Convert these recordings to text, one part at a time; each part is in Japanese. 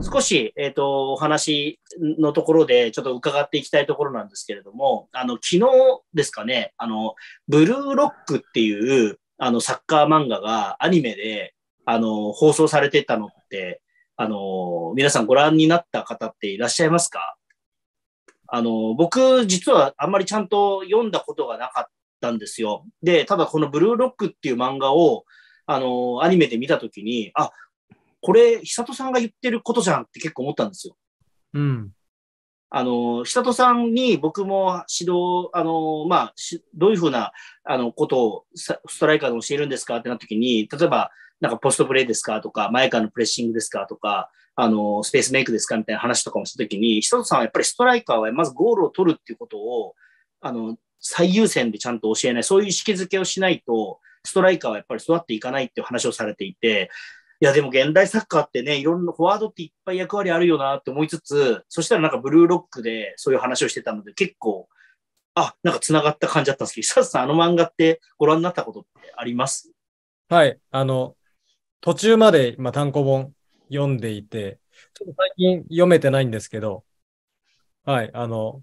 少し、えっ、と、お話のところでちょっと伺っていきたいところなんですけれども、あの、昨日ですかね、あの、ブルーロックっていう、あの、サッカー漫画がアニメで、あの、放送されてたのって、あの、皆さんご覧になった方っていらっしゃいますか？あの、僕、実はあんまりちゃんと読んだことがなかったんですよ。で、ただこのブルーロックっていう漫画を、あの、アニメで見たときに、あ、これ、久人さんが言ってることじゃんって結構思ったんですよ。うん。あの、久人さんに僕も指導、あの、まあ、しどういうふうな、あの、ことをさストライカーで教えるんですかってなった時に、例えば、なんかポストプレイですかとか、前からのプレッシングですかとか、あの、スペースメイクですかみたいな話とかもした時に、久人さんはやっぱりストライカーはまずゴールを取るっていうことを、あの、最優先でちゃんと教えない、そういう意識づけをしないと、ストライカーはやっぱり育っていかないっていう話をされていて、いや、でも現代サッカーってね、いろんなフォワードっていっぱい役割あるよなって思いつつ、そしたらなんかブルーロックでそういう話をしてたので、結構、あ、なんか繋がった感じだったんですけど、久さん、あの漫画ってご覧になったことってあります？はい。あの、途中まで今単行本読んでいて、ちょっと最近読めてないんですけど、はい。あの、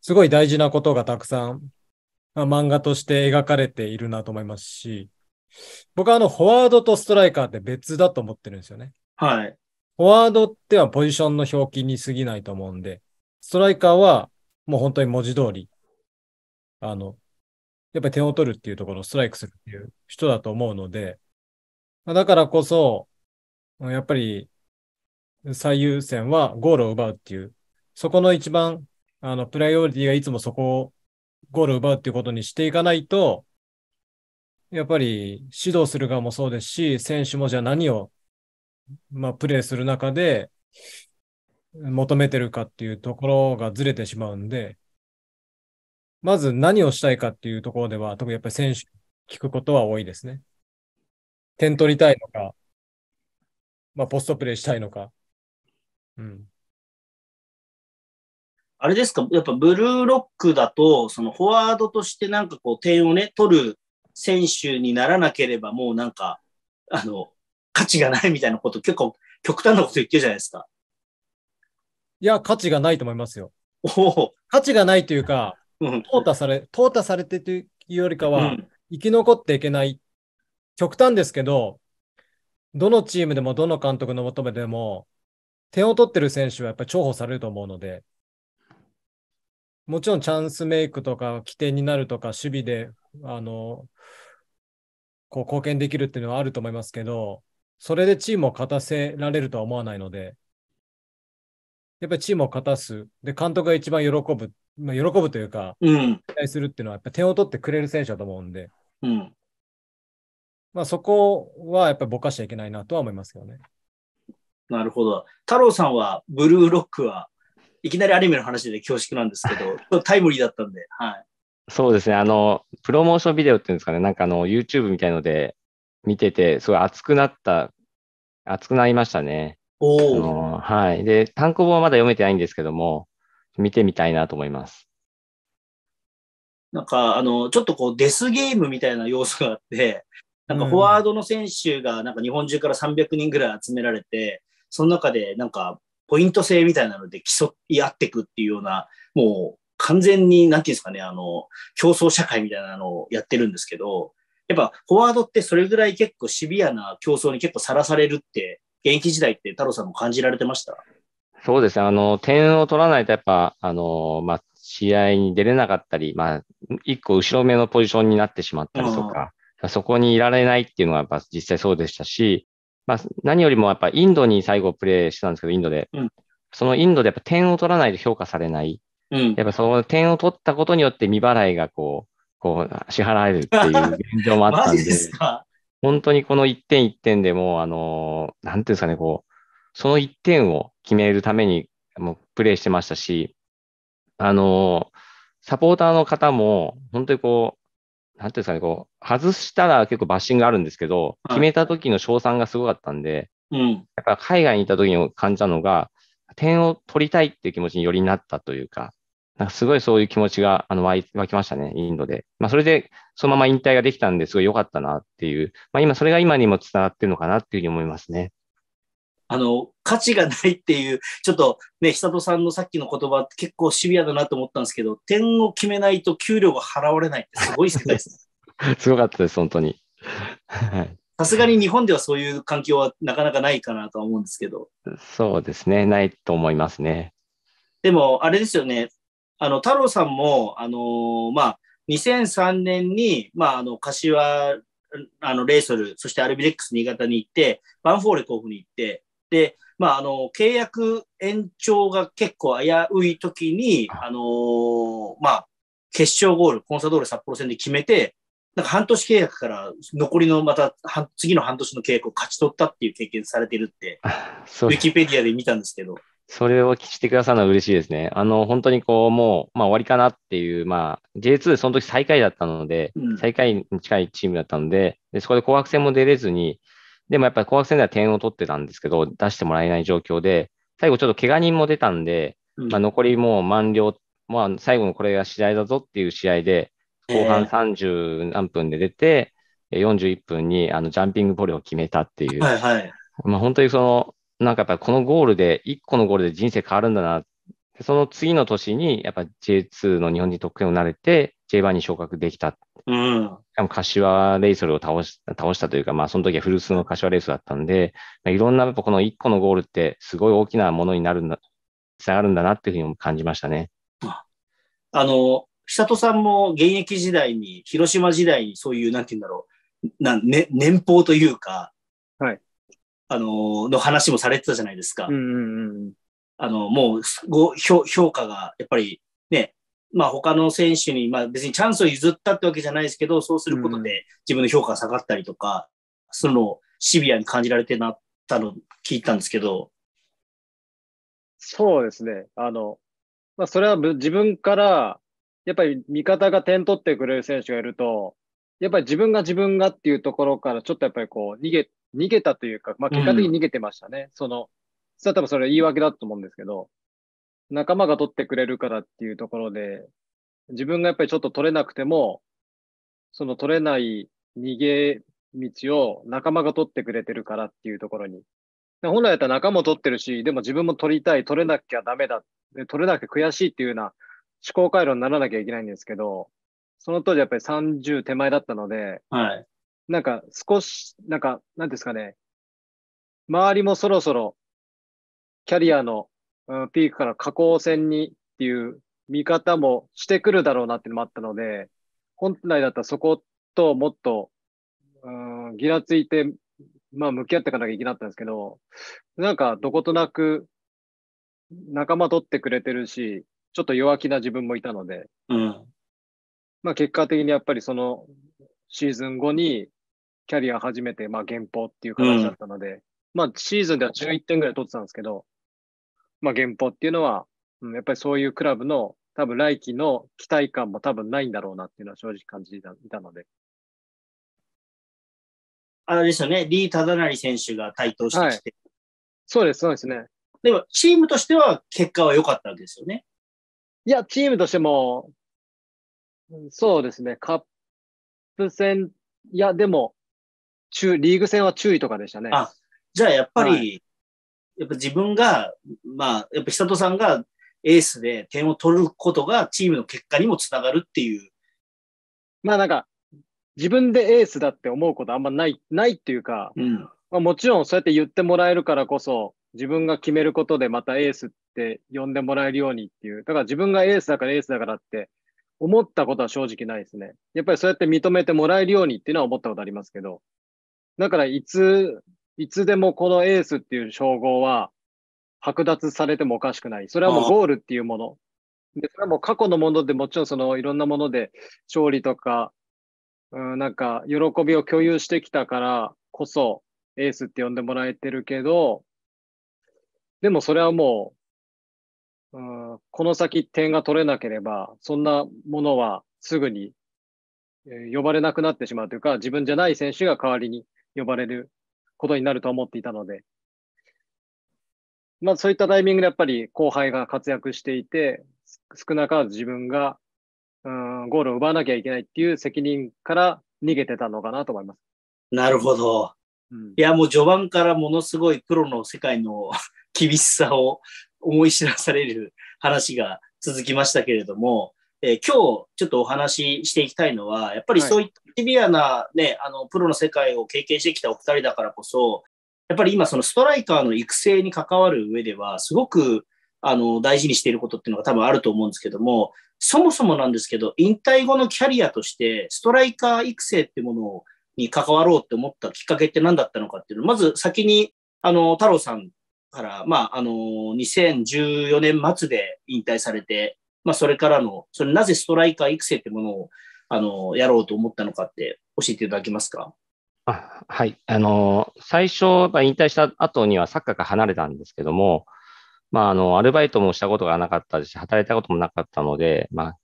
すごい大事なことがたくさん、まあ漫画として描かれているなと思いますし、僕はあの、フォワードとストライカーって別だと思ってるんですよね。はい。フォワードってはポジションの表記に過ぎないと思うんで、ストライカーはもう本当に文字通り、あの、やっぱり点を取るっていうところをストライクするっていう人だと思うので、まあだからこそ、やっぱり最優先はゴールを奪うっていう、そこの一番、あの、プライオリティがいつもそこをゴールを奪うっていうことにしていかないと、やっぱり指導する側もそうですし、選手もじゃあ何をまあ、プレイする中で求めてるかっていうところがずれてしまうんで、まず何をしたいかっていうところでは、特にやっぱり選手聞くことは多いですね。点取りたいのか、まあ、ポストプレイしたいのか。うん。あれですか、やっぱブルーロックだと、そのフォワードとしてなんかこう点をね、取る選手にならなければもうなんか、あの、価値がないみたいなこと結構極端なこと言ってるじゃないですか。いや、価値がないと思いますよ。おお、価値がないというか、うん。淘汰され、淘汰されてというよりかは、うん。生き残っていけない。極端ですけど、どのチームでもどの監督の求めでも、点を取ってる選手はやっぱり重宝されると思うので、もちろんチャンスメイクとか起点になるとか守備で、あの、こう貢献できるっていうのはあると思いますけど、それでチームを勝たせられるとは思わないので、やっぱりチームを勝たす。で、監督が一番喜ぶ、まあ、喜ぶというか、うん。期待するっていうのはやっぱ点を取ってくれる選手だと思うんで、うん。まあそこはやっぱりぼかしちゃいけないなとは思いますけどね。なるほど。太郎さんはブルーロックはいきなりアニメの話で恐縮なんですけど、タイムリーだったんで、はい。そうですね。あの、プロモーションビデオっていうんですかね。なんかあの、YouTube みたいので見てて、すごい熱くなった、熱くなりましたね。あおお、のはい。で、単行本はまだ読めてないんですけども、見てみたいなと思います。なんか、あの、ちょっとこう、デスゲームみたいな要素があって、なんかフォワードの選手がなんか日本中から300人ぐらい集められて、その中でなんかポイント制みたいなので競い合っていくっていうような、もう完全に、なんていうんですかね、あの、競争社会みたいなのをやってるんですけど、やっぱフォワードってそれぐらい結構シビアな競争に結構さらされるって、現役時代って太郎さんも感じられてました？そうですね。あの、点を取らないとやっぱ、あの、まあ、試合に出れなかったり、まあ、一個後ろ目のポジションになってしまったりとか、そこにいられないっていうのはやっぱ実際そうでしたし、まあ、何よりもやっぱインドに最後プレーしてたんですけど、インドで。うんそのインドでやっぱ点を取らないと評価されない。うん。やっぱその点を取ったことによって未払いがこう、こう、支払われるっていう現状もあったんで で、本当にこの1点1点でもう、あの、なんていうんですかね、こう、その1点を決めるためにもうプレーしてましたし、あの、サポーターの方も、本当にこう、なんていうんですかね、こう、外したら結構バッシングあるんですけど、はい決めた時の賞賛がすごかったんで、うん。やっぱ海外にいた時に感じたのが、点を取りたいっていう気持ちによりなったというか、なんかすごいそういう気持ちがあの湧きましたね、インドで。まあ、それでそのまま引退ができたんですごい良かったなっていう、まあ、今、それが今にも伝わってるのかなっていうふうに思いますね。あの、価値がないっていう、ちょっとね、久人さんのさっきの言葉結構シビアだなと思ったんですけど、点を決めないと給料が払われないってすごい世界ですね。すごかったです、本当に。はいさすがに日本ではそういう環境はなかなかないかなとは思うんですけど。そうですね、ないと思いますね。でも、あれですよね。あの、太郎さんも、あのーまあ、2003年に、まあ、あの、柏、あの、レイソル、そしてアルビレックス新潟に行って、バンフォーレ甲府に行って、で、まあ、あの、契約延長が結構危うい時に、あのーまあ、決勝ゴール、コンサドーレ札幌戦で決めて、なんか半年契約から残りのまた半次の半年の契約を勝ち取ったっていう経験されてるって、ウィキペディアで見たんですけど。それをしてくださるのは嬉しいですね。あの、本当にこう、もう、まあ終わりかなっていう、まあ、J2 その時最下位だったので、うん最下位に近いチームだったので、でそこで紅白戦も出れずに、でもやっぱり紅白戦では点を取ってたんですけど、出してもらえない状況で、最後ちょっと怪我人も出たんで、うんまあ残りもう満了、まあ最後のこれが試合だぞっていう試合で、後半え30何分で出て、えー41分にあのジャンピングボレーを決めたっていう、はいはい。まあ本当にその、なんかやっぱりこのゴールで、1個のゴールで人生変わるんだな。でその次の年に、やっぱ J2 の日本人得点を慣れて、J1 に昇格できた。うん。柏レイソルを倒し倒したというか、まあその時は古巣の柏レイソルだったんで、まあ、いろんなやっぱこの1個のゴールってすごい大きなものになるんだ、つながるんだなっていうふうに感じましたね。あの、久人さんも現役時代に、広島時代にそういう、なんて言うんだろう、なん、ね、年俸というか、はい。あの、の話もされてたじゃないですか。うんうんうん。あの、もうすご、評評価が、やっぱりね、まあ他の選手に、まあ別にチャンスを譲ったってわけじゃないですけど、そうすることで自分の評価が下がったりとか、そのシビアに感じられてなったの聞いたんですけど、そうですね。あの、まあ、それはぶ自分から、やっぱり味方が点取ってくれる選手がいると、やっぱり自分が自分がっていうところからちょっとやっぱりこう逃げ、逃げたというか、まあ結果的に逃げてましたね。その、それは多分それ言い訳だと思うんですけど、仲間が取ってくれるからっていうところで、自分がやっぱりちょっと取れなくても、その取れない逃げ道を仲間が取ってくれてるからっていうところに。で本来だったら仲間も取ってるし、でも自分も取りたい、取れなきゃダメだ、で取れなきゃ悔しいっていうような思考回路にならなきゃいけないんですけど、その当時やっぱり30手前だったので、はい。なんか少し、なんか、なんですかね、周りもそろそろキャリアの、うんピークから下降線にっていう見方もしてくるだろうなっていうのもあったので、本来だったらそこともっと、うん、ギラついて、まあ向き合っていかなきゃいけなかったんですけど、なんかどことなく仲間取ってくれてるし、ちょっと弱気な自分もいたので、うん。まあ結果的にやっぱりそのシーズン後にキャリア初めてまあ減俸っていう形だったので、まあシーズンでは11点ぐらい取ってたんですけど、まあ減俸っていうのは、うん、やっぱりそういうクラブの多分来季の期待感も多分ないんだろうなっていうのは正直感じていたので。あれですよね、リー・タダナリ選手が台頭してきて、そうです、そうですね。でもチームとしては結果は良かったわけですよね。いや、チームとしても、うんそうですね、カップ戦、いや、でも、中、リーグ戦は注意とかでしたね。あじゃあやっぱり、はやっぱ自分が、まあ、やっぱ久人さんがエースで点を取ることがチームの結果にもつながるっていう。まあなんか、自分でエースだって思うことあんまない、ないっていうか、うん。まあ、もちろんそうやって言ってもらえるからこそ、自分が決めることでまたエースって呼んでもらえるようにっていう。だから自分がエースだからエースだからって思ったことは正直ないですね。やっぱりそうやって認めてもらえるようにっていうのは思ったことありますけど。だからいつ、いつでもこのエースっていう称号は剥奪されてもおかしくない。それはもうゴールっていうもの。で、それはもう過去のものでもちろんそのいろんなもので勝利とか、うん、なんか喜びを共有してきたからこそ、エースって呼んでもらえてるけど、でもそれはもう、うん、この先点が取れなければ、そんなものはすぐに、えー呼ばれなくなってしまうというか、自分じゃない選手が代わりに呼ばれることになると思っていたので、まあそういったタイミングでやっぱり後輩が活躍していて、す少なからず自分が、うん、ゴールを奪わなきゃいけないっていう責任から逃げてたのかなと思います。なるほど。うんいや、もう序盤からものすごいプロの世界の 厳しさを思い知らされる話が続きましたけれども、えー今日ちょっとお話ししていきたいのは、やっぱりはい。そういったシビアなね、あの、プロの世界を経験してきたお二人だからこそ、やっぱり今そのストライカーの育成に関わる上では、すごく、あの、大事にしていることっていうのが多分あると思うんですけども、そもそもなんですけど、引退後のキャリアとして、ストライカー育成っていうものをに関わろうって思ったきっかけって何だったのかっていうのを、まず先に、あの、太郎さんから、まあ、あの、2014年末で引退されて、まあ、それからの、それなぜストライカー育成ってものを、あの、やろうと思ったのかって教えていただけますか？あはい。あの、最初、まあ引退した後にはサッカーから離れたんですけども、まあ、あの、アルバイトもしたことがなかったし、働いたこともなかったので、まあ、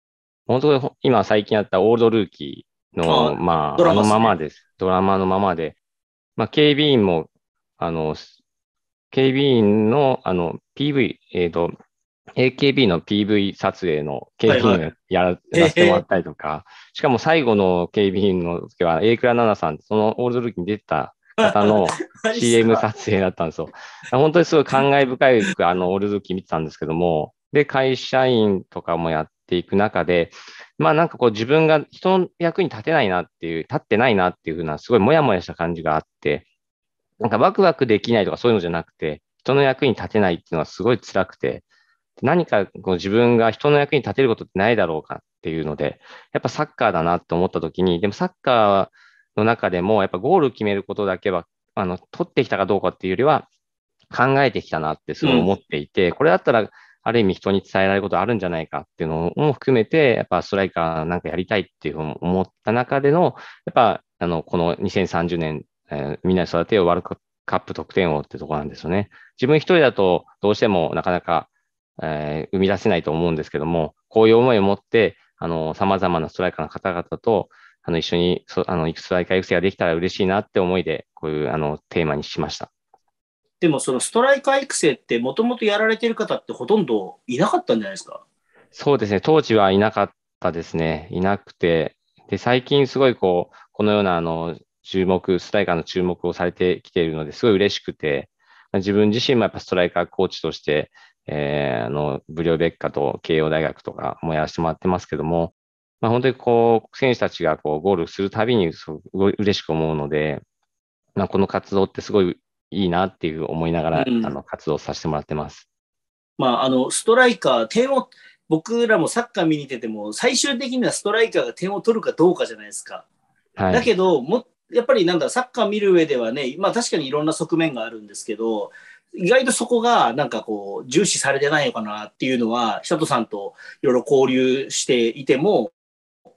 本当に今最近やったオールドルーキーの、あまあ、あのままです。ドラマのままで、まあ、警備員も、あの、警備員の、あの、PV、えっ、と、AKB の PV 撮影の警備員をやら,、せてもらったりとか、しかも最後の警備員の時は、榮倉奈々さん、そのオールドルーキーに出てた方の CM 撮影だったんですよ。本当にすごい感慨深く、あの、オールドルーキー見てたんですけども、で、会社員とかもやっていく中で、まあなんかこう自分が人の役に立てないなっていう、立ってないなっていうふうな、すごいもやもやした感じがあって、なんかワクワクできないとかそういうのじゃなくて、人の役に立てないっていうのはすごい辛くて、何かこう自分が人の役に立てることってないだろうかっていうので、やっぱサッカーだなって思った時に、でもサッカーの中でもやっぱゴール決めることだけは、あの、取ってきたかどうかっていうよりは、考えてきたなってすごい思っていて、これだったら、ある意味人に伝えられることあるんじゃないかっていうのも含めて、やっぱストライカーなんかやりたいっていうふうに思った中での、やっぱ、あの、この2030年、えーみんなで育てようワールドカップ得点王ってところなんですよね。自分一人だとどうしてもなかなか、えー生み出せないと思うんですけども、こういう思いを持って、あの、様々なストライカーの方々と、あの、一緒に、そあの、ストライカー育成ができたら嬉しいなって思いで、こういう、あの、テーマにしました。でもそのストライカー育成ってもともとやられてる方ってほとんどいなかったんじゃないですか？そうですね。当時はいなかったですね。いなくて。で、最近すごいこう、このようなあの、注目、ストライカーの注目をされてきているので、すごい嬉しくて、自分自身もやっぱストライカーコーチとして、えー、あの、ブリオベッカと慶応大学とかもやらせてもらってますけども、まあ本当にこう、選手たちがこう、ゴールするたびにすごい嬉しく思うので、まあこの活動ってすごいいいなっていう思いながら、うんあの、活動させてもらってます。まあ、あの、ストライカー、点を、僕らもサッカー見に行ってても、最終的にはストライカーが点を取るかどうかじゃないですか。はい。だけど、も、やっぱりなんだ、サッカー見る上ではね、まあ確かにいろんな側面があるんですけど、意外とそこがなんかこう、重視されてないのかなっていうのは、久人さんといろいろ交流していても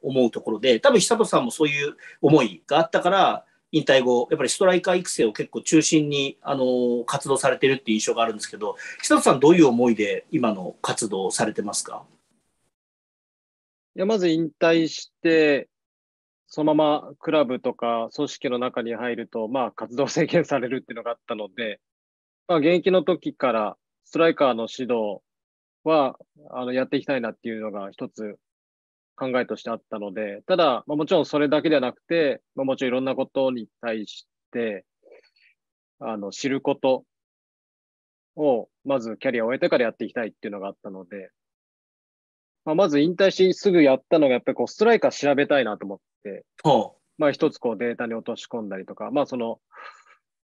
思うところで、多分久人さんもそういう思いがあったから、引退後、やっぱりストライカー育成を結構中心に、あの、活動されてるっていう印象があるんですけど、久人さんどういう思いで今の活動をされてますか？いや、まず引退して、そのままクラブとか組織の中に入ると、まあ活動制限されるっていうのがあったので、まあ現役の時からストライカーの指導は、あの、やっていきたいなっていうのが一つ考えとしてあったので、ただ、まあもちろんそれだけではなくて、まあもちろんいろんなことに対して、あの、知ることを、まずキャリアを終えてからやっていきたいっていうのがあったので、まあ、まず引退しすぐやったのが、やっぱりこう、ストライカー調べたいなと思って、まあ一つこうデータに落とし込んだりとか、まあその、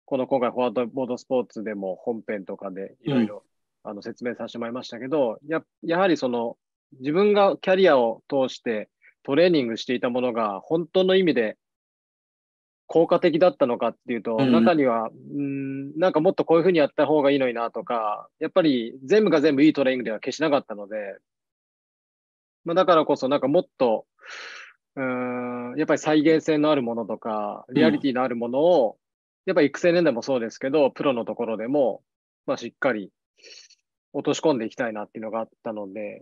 この今回フォワードボードスポーツでも本編とかでいろいろあの説明させてもらいましたけど、や、やはりその自分がキャリアを通してトレーニングしていたものが本当の意味で効果的だったのかっていうと、うん中には、うん、なんかもっとこういうふうにやった方がいいのになとか、やっぱり全部が全部いいトレーニングでは決しなかったので、まあだからこそなんかもっと、うーん、やっぱり再現性のあるものとか、リアリティのあるものを、やっぱり育成年代もそうですけど、プロのところでも、まあしっかり落とし込んでいきたいなっていうのがあったので、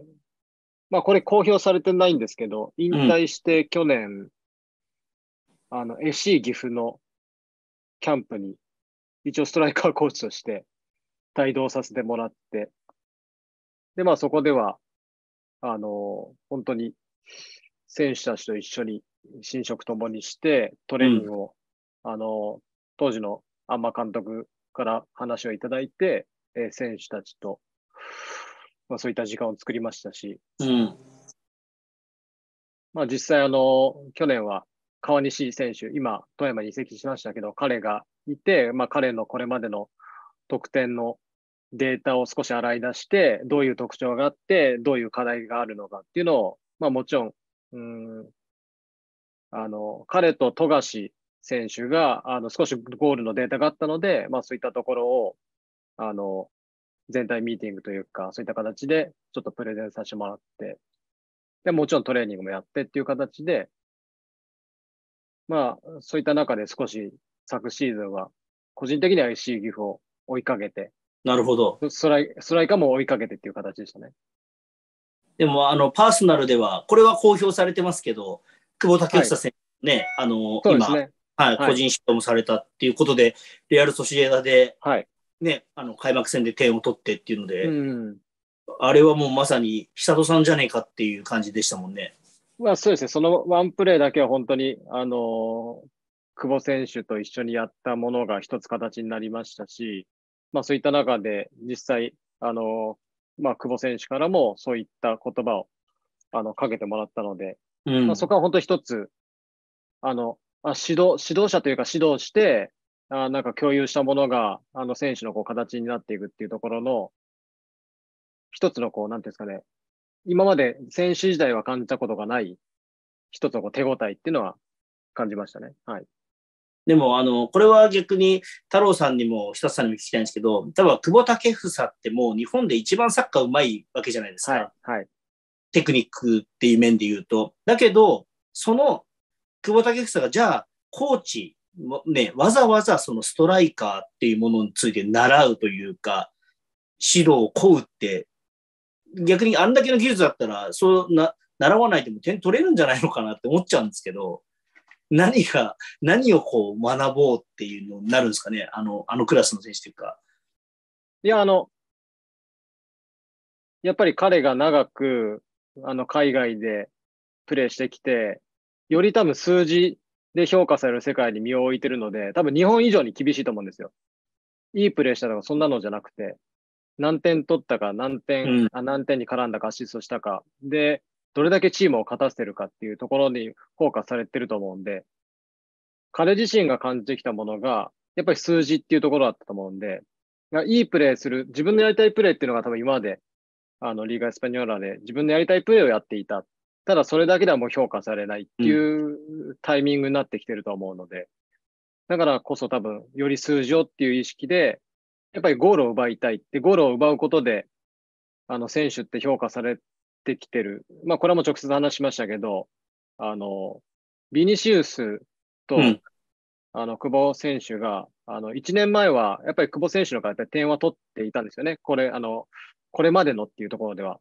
まあこれ公表されてないんですけど、引退して去年、あの、SC 岐阜のキャンプに、一応ストライカーコーチとして帯同させてもらって、で、まあそこでは、あの、本当に選手たちと一緒に寝食ともにして、トレーニングを、あの、当時のあんま監督から話をいただいて、えー選手たちと、まあ、そういった時間を作りましたし、うん。まあ実際あの、去年は川西選手、今、富山に移籍しましたけど、彼がいて、まあ彼のこれまでの得点のデータを少し洗い出して、どういう特徴があって、どういう課題があるのかっていうのを、まあもちろん、うーん、あの、彼と富樫選手が、あの、少しゴールのデータがあったので、まあそういったところを、あの、全体ミーティングというか、そういった形でちょっとプレゼンさせてもらって、で、もちろんトレーニングもやってっていう形で、まあ、そういった中で少し昨シーズンは、個人的には SC 岐阜を追いかけて、なるほど。ストライストライカーも追いかけてっていう形でしたね。でも、あの、パーソナルでは、これは公表されてますけど、久保建英選手ね、あの、今、そうですね。はい、はい個人指導もされたっていうことで、レアル・ソシエダで、はい。ね、あの、開幕戦で点を取ってっていうので、うん。あれはもうまさに久里さんじゃねえかっていう感じでしたもんね。まあそうですね。そのワンプレーだけは本当に、あのー久保選手と一緒にやったものが一つ形になりましたし、まあそういった中で実際、あのーまあ久保選手からもそういった言葉を、あの、かけてもらったので、うん。まあ、そこは本当一つ、あの、あ指導、指導者というか指導して、あなんか共有したものが、あの選手のこう形になっていくっていうところの、一つのこう、なんていうんですかね、今まで選手時代は感じたことがない、一つのこう手応えっていうのは感じましたね。はい。でも、あの、これは逆に太郎さんにも久さんにも聞きたいんですけど、多分久保建英ってもう日本で一番サッカーうまいわけじゃないですか。はい。はい。テクニックっていう面で言うと。だけど、その久保建英がじゃあ、コーチもね、わざわざそのストライカーっていうものについて習うというか、指導を請うって、逆にあんだけの技術だったら、そうな、習わないでも点取れるんじゃないのかなって思っちゃうんですけど、何が、何をこう学ぼうっていうのになるんですかね、あの、あのクラスの選手というか。いや、あの、やっぱり彼が長く、あの、海外でプレーしてきて、より多分数字で評価される世界に身を置いてるので、多分日本以上に厳しいと思うんですよ。いいプレーしたとか、そんなのじゃなくて、何点取ったか、何点、うんあ何点に絡んだか、アシストしたか、で、どれだけチームを勝たせてるかっていうところにフォーカスされてると思うんで、彼自身が感じてきたものが、やっぱり数字っていうところだったと思うんで、いいプレーする、自分のやりたいプレーっていうのが多分今まで、あの、リーガ・エスパニョーラで自分のやりたいプレーをやっていた。ただそれだけではもう評価されないっていうタイミングになってきてると思うので、だからこそ多分、より数字をっていう意識で、やっぱりゴールを奪いたいって、ゴールを奪うことで、あの、選手って評価されてきてる。まあ、これはもう直接話しましたけど、あの、ビニシウスと、うんあの、久保選手が、あの、1年前は、やっぱり久保選手のからやっぱり点は取っていたんですよね。これ、あの、これまでのっていうところでは。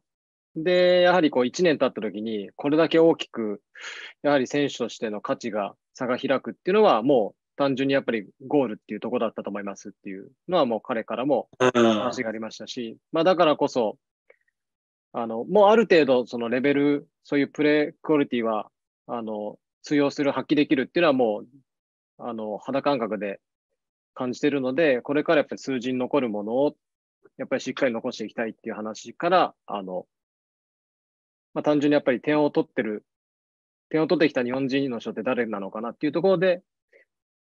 で、やはりこう1年経った時に、これだけ大きく、やはり選手としての価値が、差が開くっていうのは、もう単純にやっぱりゴールっていうところだったと思いますっていうのはもう彼からもうん話がありましたし、まあだからこそ、あの、もうある程度そのレベル、そういうプレークオリティは、あの、通用する、発揮できるっていうのはもう、あの、肌感覚で感じてるので、これからやっぱり数字に残るものを、やっぱりしっかり残していきたいっていう話から、あの、まあ単純にやっぱり点を取ってる、点を取ってきた日本人の人って誰なのかなっていうところで、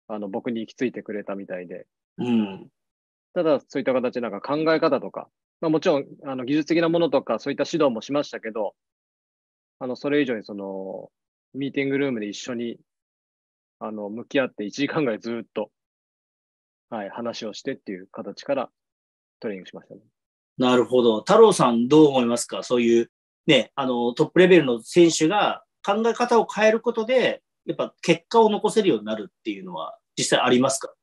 あの、僕に行き着いてくれたみたいで、うん。ただ、そういった形でなんか考え方とか、まあもちろん、あの、技術的なものとか、そういった指導もしましたけど、あの、それ以上にその、ミーティングルームで一緒に、あの、向き合って1時間ぐらいずっと、はい、話をしてっていう形からトレーニングしましたね。なるほど。太郎さんどう思いますか？そういう、ね、あの、トップレベルの選手が考え方を変えることで、やっぱ結果を残せるようになるっていうのは実際ありますか？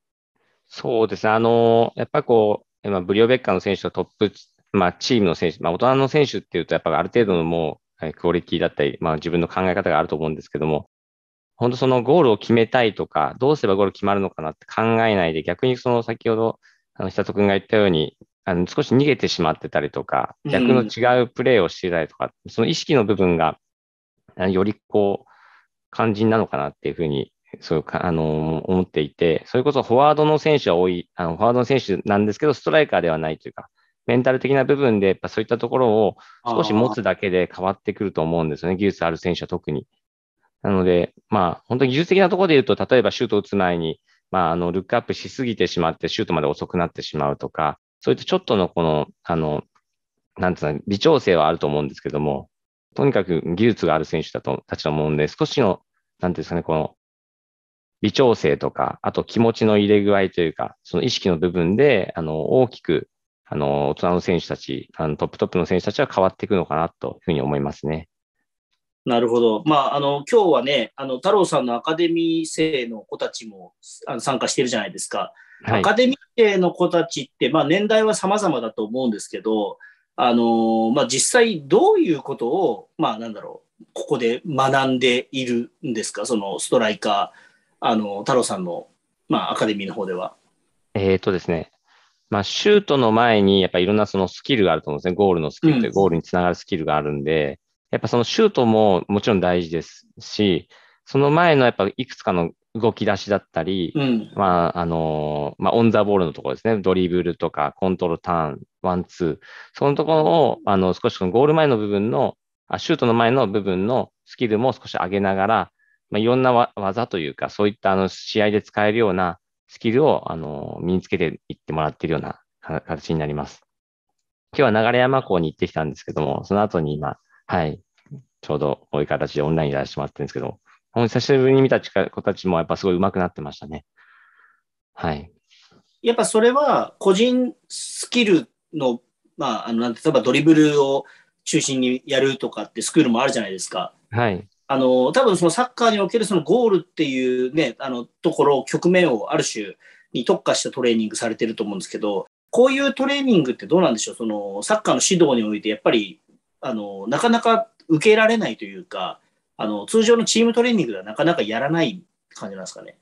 そうですね。あの、やっぱりこう、今、ブリオベッカの選手とトップ、まあ、チームの選手、まあ、大人の選手っていうと、やっぱある程度のもう、クオリティだったり、まあ、自分の考え方があると思うんですけども、本当そのゴールを決めたいとか、どうすればゴール決まるのかなって考えないで、逆にその先ほど、あの、久人君が言ったように、あの、少し逃げてしまってたりとか、逆の違うプレーをしてたりとか、その意識の部分が、よりこう、肝心なのかなっていうふうに、そうか、あの、思っていて、それこそフォワードの選手は多い、あの、フォワードの選手なんですけど、ストライカーではないというか、メンタル的な部分で、やっぱそういったところを少し持つだけで変わってくると思うんですよね。技術ある選手は特に。なので、まあ、本当に技術的なところで言うと、例えばシュートを打つ前に、まあ、あの、ルックアップしすぎてしまって、シュートまで遅くなってしまうとか、そういったちょっとのこの、あの、なんていうの、微調整はあると思うんですけども、とにかく技術がある選手だと、たちと思うんで、少しの、なんていうんですかね、この、微調整とか、あと気持ちの入れ具合というか、その意識の部分で、あの、大きく、あの、大人の選手たち、あのトップトップの選手たちは変わっていくのかなというふうに思いますね。なるほど。まあ、あの、今日はね、あの、太郎さんのアカデミー生の子たちもあの参加してるじゃないですか。はいアカデミー生の子たちって、まあ、年代は様々だと思うんですけど、あのまあ、実際どういうことを、まあ、なんだろう、ここで学んでいるんですか、そのストライカー、あの、太郎さんの、まあ、アカデミーの方では。えーとですね。まあ、シュートの前に、やっぱりいろんなそのスキルがあると思うんですね。ゴールのスキルって、うんゴールにつながるスキルがあるんで、やっぱそのシュートももちろん大事ですし、その前のやっぱいくつかの動き出しだったり、うん。まあ、あのまあ、オンザボールのところですね。ドリブルとか、コントロール、ターン、ワン、ツー。そのところを、あの、少しこのゴール前の部分の、あシュートの前の部分のスキルも少し上げながら、まあ、いろんなわ技というか、そういったあの試合で使えるようなスキルを、あの、身につけていってもらっているようなか形になります。今日は流山校に行ってきたんですけども、その後に今、はい、ちょうどこういう形でオンラインでやらせてもらってるんですけど、本当に久しぶりに見た子たちもやっぱすごい上手くなってましたね。はい。やっぱそれは個人スキルの、まあ、あの、なんて例えばドリブルを中心にやるとかってスクールもあるじゃないですか。はい。あの、多分そのサッカーにおけるそのゴールっていうね、あの、ところ、局面をある種に特化したトレーニングされてると思うんですけど、こういうトレーニングってどうなんでしょう？その、サッカーの指導において、やっぱり、あの、なかなか受けられないというか、あの、通常のチームトレーニングではなかなかやらない感じなんですかね？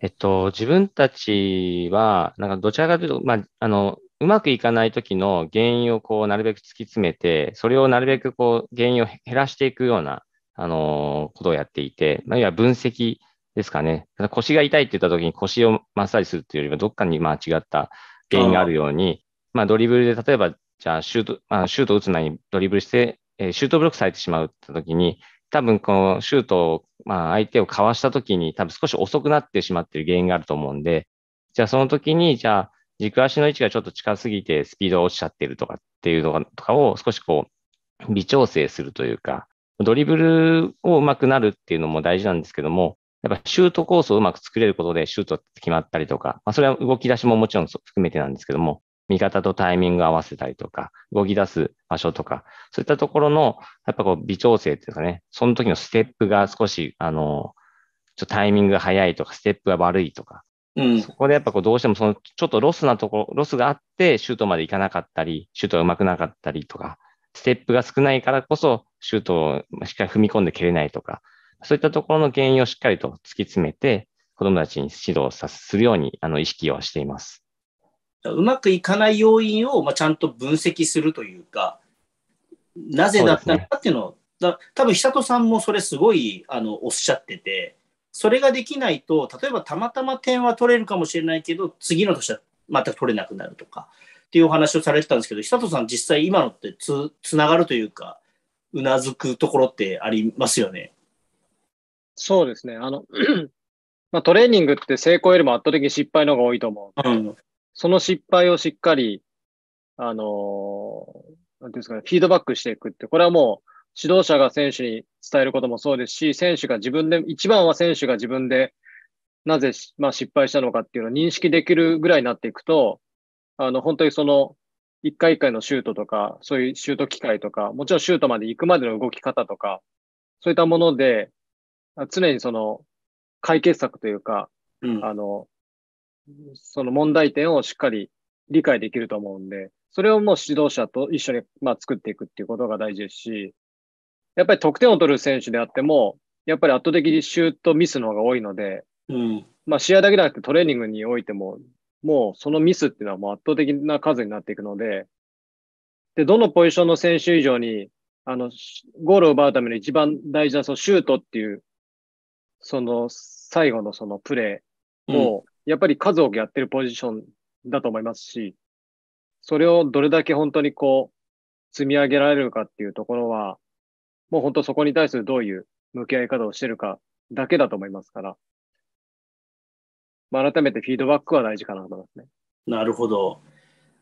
えっと、自分たちは、なんかどちらかというと、まあ、あの、うまくいかない時の原因をこう、なるべく突き詰めて、それをなるべくこう、原因を減らしていくような、あのことをやっていて、まあ、いわゆる分析ですかね。腰が痛いって言った時に腰をマッサージするっていうよりは、どっかにまあ違った原因があるように、まあ、ドリブルで例えば、じゃあ、シュート、まあ、シュート打つ前にドリブルして、えーシュートブロックされてしまうって時に、多分このシュートを、まあ、相手をかわした時に、多分少し遅くなってしまっている原因があると思うんで、じゃあその時に、じゃあ、軸足の位置がちょっと近すぎてスピードが落ちちゃってるとかっていうのとかを少しこう、微調整するというか、ドリブルを上手くなるっていうのも大事なんですけども、やっぱシュートコースをうまく作れることでシュートって決まったりとか、まあ、それは動き出しももちろん含めてなんですけども、味方とタイミングを合わせたりとか、動き出す場所とか、そういったところの、やっぱこう微調整っていうかね、その時のステップが少し、あの、ちょっとタイミングが早いとか、ステップが悪いとか、うん。そこでやっぱこうどうしてもそのちょっとロスなところ、ロスがあってシュートまでいかなかったり、シュートが上手くなかったりとか、ステップが少ないからこそシュートをしっかり踏み込んで蹴れないとか、そういったところの原因をしっかりと突き詰めて、子供たちに指導さするようにあの意識をしています。うまくいかない要因を、まあ、ちゃんと分析するというか、なぜだったのかっていうのを、だ多分久人さんもそれすごいあのおっしゃってて、それができないと、例えばたまたま点は取れるかもしれないけど、次の年は全く取れなくなるとかっていうお話をされてたんですけど、久人さん、実際今のってつつながるというか、うなずくところってありますよね。そうですね。あの、まあ、トレーニングって成功よりも圧倒的に失敗の方が多いと思う。うん。その失敗をしっかり、あのーなんていうんですかね、フィードバックしていくって、これはもう指導者が選手に伝えることもそうですし、選手が自分で、一番は選手が自分でなぜし、まあ、失敗したのかっていうのを認識できるぐらいになっていくと、あの、本当にその、一回一回のシュートとか、そういうシュート機会とか、もちろんシュートまで行くまでの動き方とか、そういったもので、あ常にその、解決策というか、うん。あの、その問題点をしっかり理解できると思うんで、それをもう指導者と一緒に、まあ、作っていくっていうことが大事ですし、やっぱり得点を取る選手であっても、やっぱり圧倒的にシュートミスの方が多いので、うん。まあ、試合だけじゃなくてトレーニングにおいても、もうそのミスっていうのはもう圧倒的な数になっていくので、で、どのポジションの選手以上に、あの、ゴールを奪うための一番大事なそのシュートっていう、その最後のそのプレーを、やっぱり数多くやってるポジションだと思いますし、それをどれだけ本当にこう、積み上げられるかっていうところは、もう本当そこに対するどういう向き合い方をしてるかだけだと思いますから、まあ、改めてフィードバックは大事かなと思いますね。なるほど。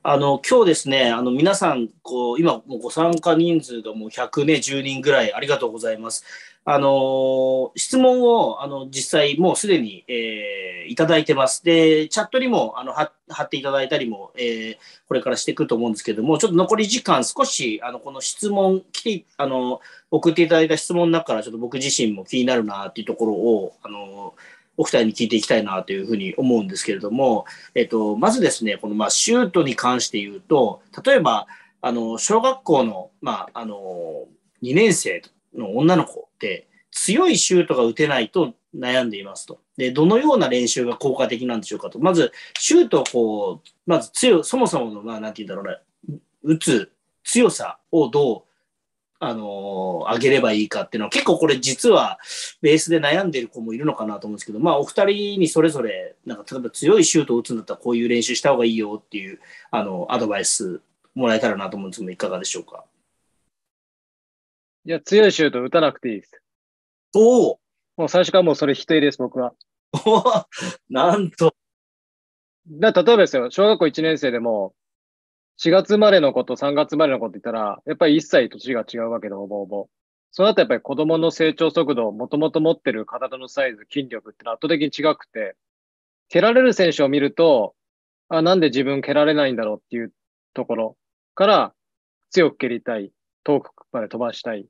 あの、今日ですね、あの、皆さん、こう、今、ご参加人数がもう100ね、10人ぐらい、ありがとうございます。あの、質問を、あの、実際、もうすでに、えーいただいてます。で、チャットにも、あの、貼っていただいたりも、えーこれからしていくと思うんですけども、ちょっと残り時間、少し、あの、この質問、来て、あの、送っていただいた質問の中から、ちょっと僕自身も気になるな、っていうところを、あの、お二人に聞いていきたいなというふうに思うんですけれども、えっと、まずですね、このまあシュートに関して言うと、例えば、あの、小学校の、まあ、あの、2年生の女の子って、強いシュートが打てないと悩んでいますと。で、どのような練習が効果的なんでしょうかと。まず、シュートをこう、まず強、そもそもの、まあ、なんて言うんだろうな、打つ強さをどう、あの上げればいいかっていうのは結構これ実はベースで悩んでる子もいるのかなと思うんですけど、まあお二人にそれぞれ、なんか例えば強いシュートを打つんだったらこういう練習した方がいいよっていう、あの、アドバイスもらえたらなと思うんですけど、いかがでしょうか？いや、強いシュート打たなくていいです。おおもう最初からもうそれ否定です、僕は。なんと、だ例えばですよ、小学校1年生でも、4月生まれの子と3月生まれの子って言ったら、やっぱり1歳年が違うわけで、ほぼほぼ。その後やっぱり子供の成長速度、もともと持ってる体のサイズ、筋力ってのは圧倒的に違くて、蹴られる選手を見ると、あ、なんで自分蹴られないんだろうっていうところから、強く蹴りたい、遠くまで飛ばしたい。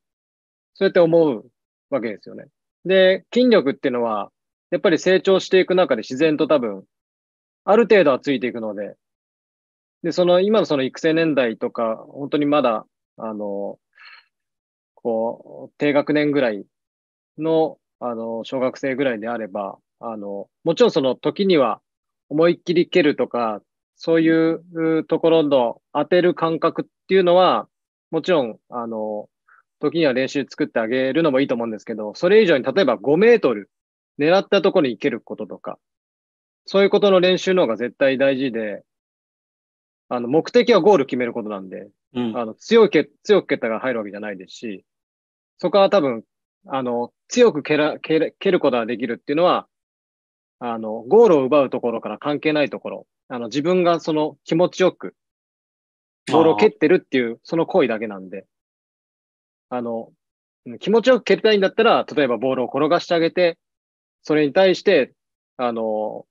そうやって思うわけですよね。で、筋力っていうのは、やっぱり成長していく中で自然と多分、ある程度はついていくので、で、その、今のその育成年代とか、本当にまだ、あの、こう、低学年ぐらいの、あの、小学生ぐらいであれば、あの、もちろんその時には思いっきり蹴るとか、そういうところの当てる感覚っていうのは、もちろん、あの、時には練習作ってあげるのもいいと思うんですけど、それ以上に例えば5メートル狙ったところに行けることとか、そういうことの練習の方が絶対大事で、あの、目的はゴール決めることなんで、うん、あの、強い蹴、強く蹴ったが入るわけじゃないですし、そこは多分、あの、強く蹴ら、蹴る、蹴ることができるっていうのは、あの、ゴールを奪うところから関係ないところ、あの、自分がその気持ちよく、ボールを蹴ってるっていう、その行為だけなんで、あの、うん気持ちよく蹴りたいんだったら、例えばボールを転がしてあげて、それに対して、あの、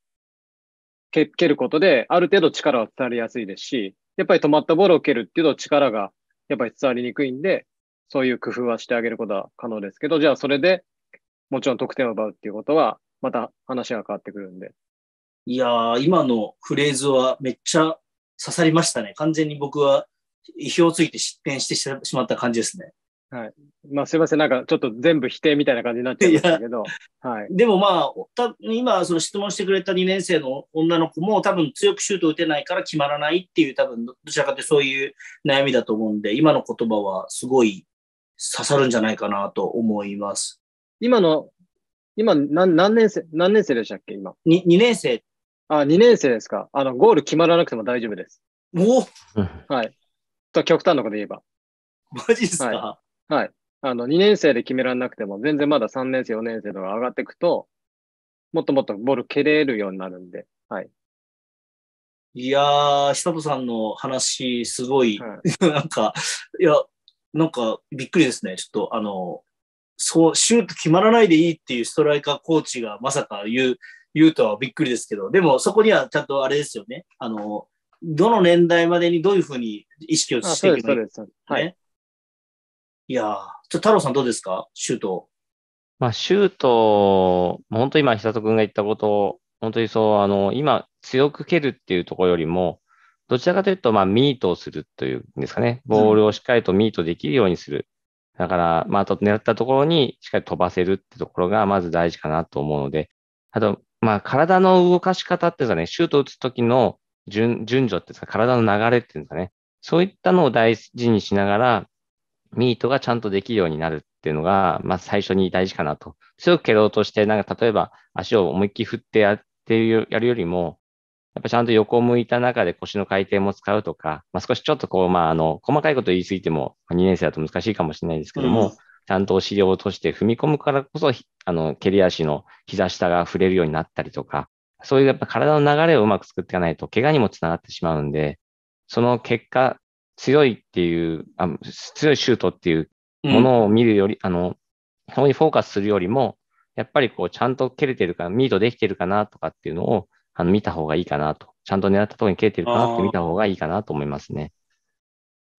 蹴ることで、ある程度力は伝わりやすいですし、やっぱり止まったボールを蹴るっていうと力がやっぱり伝わりにくいんで、そういう工夫はしてあげることは可能ですけど、じゃあそれでもちろん得点を奪うっていうことは、また話が変わってくるんで。いやー、今のフレーズはめっちゃ刺さりましたね。完全に僕は意表をついて失点してしまった感じですね。まあすいません、なんかちょっと全部否定みたいな感じになっちゃいましたけど、はい。でもまあ、た今、その質問してくれた2年生の女の子も多分強くシュート打てないから決まらないっていう多分どちらかというとそういう悩みだと思うんで、今の言葉はすごい刺さるんじゃないかなと思います。今の、今何何年生、何年生でしたっけ今？に2年生、あ、2年生ですか。あの、ゴール決まらなくても大丈夫です。おはい。と極端なこと言えば。マジですか、ははい。あの、2年生で決められなくても、全然まだ3年生、4年生とか上がっていくと、もっともっとボール蹴れるようになるんで、はい。いやー、久本さんの話、すごい、は なんか、いや、なんかびっくりですね。ちょっと、あの、そう、シュート決まらないでいいっていうストライカーコーチがまさか言う、言うとはびっくりですけど、でもそこにはちゃんとあれですよね。あの、どの年代までにどういうふうに意識をあ、してそうです、いけばいういそです。はい。いやー、ちょっと太郎さんどうですか？シュート。まあ、シュート、本当に今、久人君が言ったことを、本当にそう、あの、今、強く蹴るっていうところよりも、どちらかというと、まあ、ミートをするというんですかね。ボールをしっかりとミートできるようにする。だから、まあ、あと狙ったところにしっかり飛ばせるってところが、まず大事かなと思うので、あと、まあ、体の動かし方っていうかね、シュートを打つときの順順序っていうか、体の流れっていうんですかね。そういったのを大事にしながら、ミートがちゃんとできるようになるっていうのが、まあ最初に大事かなと。強く蹴ろうとして、なんか例えば足を思いっきり振ってやってるやるよりも、やっぱちゃんと横を向いた中で腰の回転も使うとか、まあ、少しちょっとこう、まあ、あの、細かいこと言い過ぎても、2年生だと難しいかもしれないですけども、うんちゃんとお尻を落として踏み込むからこそ、ひあの、蹴り足の膝下が触れるようになったりとか、そういうやっぱ体の流れをうまく作っていかないと、怪我にもつながってしまうんで、その結果、強いっていう、あ強いシュートっていうものを見るより、あの、そこにフォーカスするよりも、やっぱりこう、ちゃんと蹴れてるか、ミートできてるかなとかっていうのを、あの、見た方がいいかなと。ちゃんと狙ったところに蹴れてるかなって見た方がいいかなと思いますね。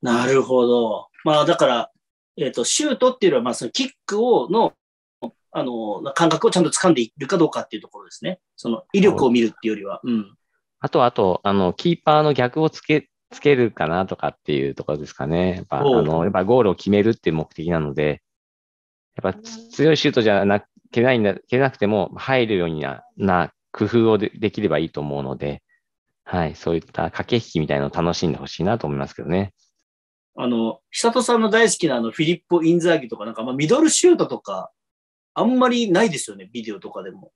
なるほど。まあ、だから、えっ、と、シュートっていうのは、まあ、そのキックを、の、あの、感覚をちゃんと掴んでいるかどうかっていうところですね。その威力を見るっていうよりは。うん。あと、あと、あの、キーパーの逆をつけ、つけるかなとかっていうところですかね。やっぱ、あの、やっぱゴールを決めるっていう目的なので、やっぱつ強いシュートじゃな、蹴れないんだ、蹴れなくても入るようにな、な工夫をでできればいいと思うので、はい、そういった駆け引きみたいなのを楽しんでほしいなと思いますけどね。あの、久里さんの大好きなあの、フィリッポ・インザーギとか、なんか、まあ、ミドルシュートとか、あんまりないですよね、ビデオとかでも。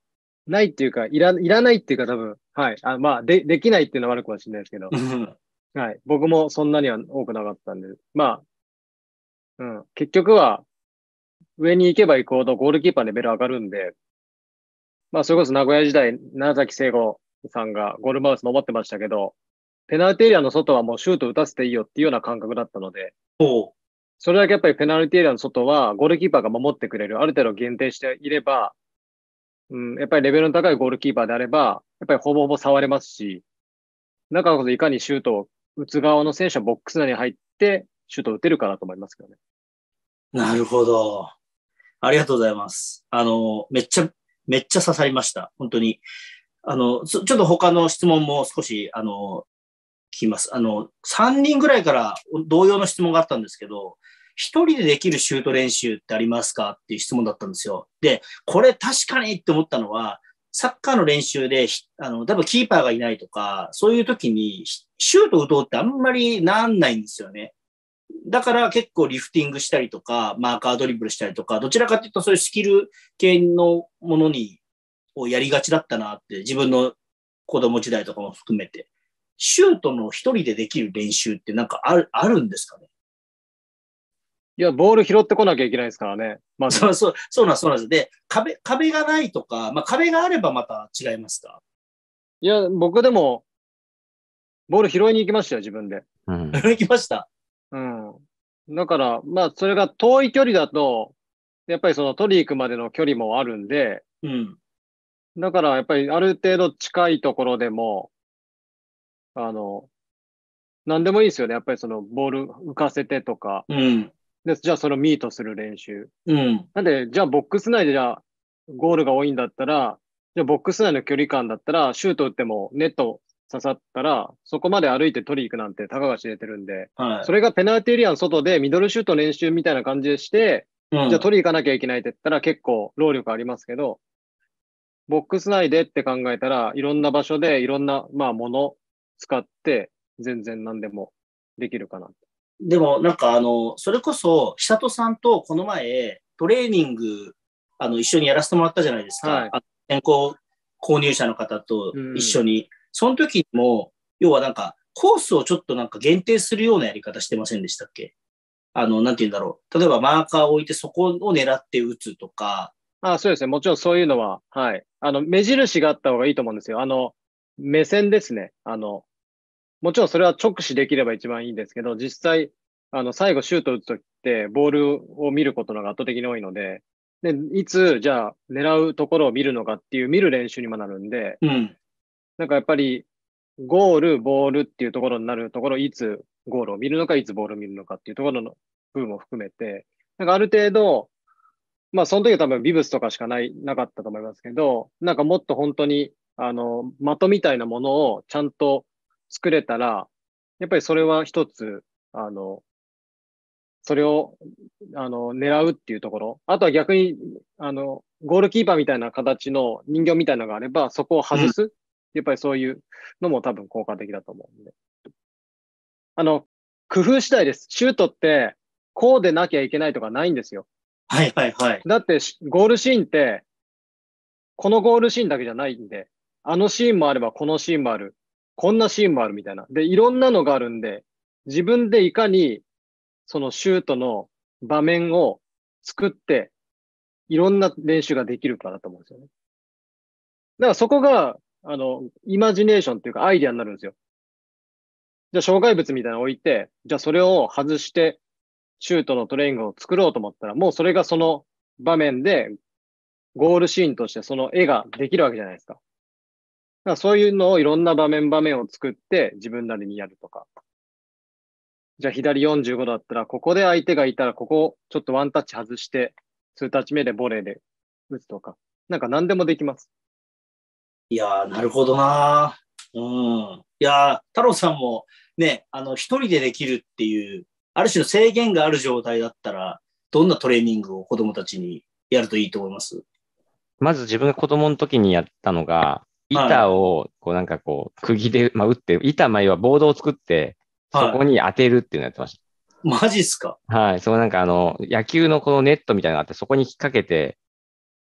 ないっていうか、いら、いらないっていうか多分、はい。あまあ、で、できないっていうのは悪くはしれないですけど、うんはい。僕もそんなには多くなかったんで、まあ、うん。結局は、上に行けば行くほどゴールキーパーのレベル上がるんで、まあ、それこそ名古屋時代、長崎聖吾さんがゴールマウス守ってましたけど、ペナルティエリアの外はもうシュート打たせていいよっていうような感覚だったので、それだけやっぱりペナルティエリアの外はゴールキーパーが守ってくれる、ある程度限定していれば、うん、やっぱりレベルの高いゴールキーパーであれば、やっぱりほぼほぼ触れますし、だからこそいかにシュートを打つ側の選手はボックス内に入ってシュート打てるかなと思いますけどね。なるほど。ありがとうございます。あの、めっちゃ、めっちゃ刺さりました。本当に。あの、ちょっと他の質問も少し、あの、聞きます。あの、3人ぐらいから同様の質問があったんですけど、一人でできるシュート練習ってありますかっていう質問だったんですよ。で、これ確かにって思ったのは、サッカーの練習で、あの、多分キーパーがいないとか、そういう時に、シュート打とうってあんまりなんないんですよね。だから結構リフティングしたりとか、マーカードリブルしたりとか、どちらかというとそういうスキル系のものに、をやりがちだったなって、自分の子供時代とかも含めて。シュートの一人でできる練習ってなんかある、あるんですかね？いや、ボール拾ってこなきゃいけないですからね。まず、そうそう、そうなんです、そうなんです。で、壁、壁がないとか、まあ壁があればまた違いますか？いや、僕でも、ボール拾いに行きましたよ、自分で。うん。行きました？うん。だから、まあ、それが遠い距離だと、やっぱりその取り行くまでの距離もあるんで、うん。だからやっぱりある程度近いところでも、あの、なんでもいいですよね。やっぱりそのボール浮かせてとか、うん。で、じゃあそれをミートする練習。うん。なんで、じゃあボックス内でじゃあゴールが多いんだったら、じゃあボックス内の距離感だったら、シュート打ってもネット刺さったら、そこまで歩いて取り行くなんてたかが知れてるんで、はい。それがペナルティエリアの外でミドルシュート練習みたいな感じでして、うんじゃあ取り行かなきゃいけないって言ったら結構労力ありますけど、ボックス内でって考えたらいろんな場所でいろんな、まあ、もの使って全然何でもできるかな。でも、なんかあの、それこそ、久里さんとこの前、トレーニング、あの、一緒にやらせてもらったじゃないですか。はいあの先行購入者の方と一緒に。その時も、要はなんか、コースをちょっとなんか限定するようなやり方してませんでしたっけ？あの、なんて言うんだろう。例えばマーカーを置いてそこを狙って打つとか、あそうですね。もちろんそういうのは、はい。あの、目印があった方がいいと思うんですよ。あの、目線ですね。あの、もちろんそれは直視できれば一番いいんですけど、実際、あの、最後シュート打つときって、ボールを見ることのが圧倒的に多いので、で、いつ、じゃあ、狙うところを見るのかっていう見る練習にもなるんで、うん。なんかやっぱり、ゴール、ボールっていうところになるところ、いつゴールを見るのか、いつボールを見るのかっていうところの部分も含めて、なんかある程度、まあその時は多分ビブスとかしかない、なかったと思いますけど、なんかもっと本当に、あの、的みたいなものをちゃんと作れたら、やっぱりそれは一つ、あの、それを、あの、狙うっていうところ。あとは逆に、あの、ゴールキーパーみたいな形の人形みたいなのがあれば、そこを外す。やっぱりそういうのも多分効果的だと思うんで。あの、工夫次第です。シュートって、こうでなきゃいけないとかないんですよ。はいはいはい。だってし、ゴールシーンって、このゴールシーンだけじゃないんで、あのシーンもあれば、このシーンもある。こんなシーンもあるみたいな。で、いろんなのがあるんで、自分でいかに、そのシュートの場面を作って、いろんな練習ができるかなと思うんですよね。だからそこが、あの、イマジネーションっていうかアイディアになるんですよ。じゃあ、障害物みたいなの置いて、じゃあそれを外して、シュートのトレーニングを作ろうと思ったら、もうそれがその場面で、ゴールシーンとしてその絵ができるわけじゃないですか。だそういうのをいろんな場面場面を作って自分なりにやるとか。じゃあ左45度だったら、ここで相手がいたら、ここちょっとワンタッチ外して、2タッチ目でボレーで打つとか。なんか何でもできます。いやー、なるほどなうん。いやー、太郎さんもね、あの、一人でできるっていう、ある種の制限がある状態だったら、どんなトレーニングを子供たちにやるといいと思います？まず自分が子供の時にやったのが、板を、こうなんかこう、釘で、まあ、打って、板前はボードを作って、はいそこに当てるっていうのをやってましマジっすか？た。はい。そうなんかあの、野球のこのネットみたいなのがあって、そこに引っ掛けて、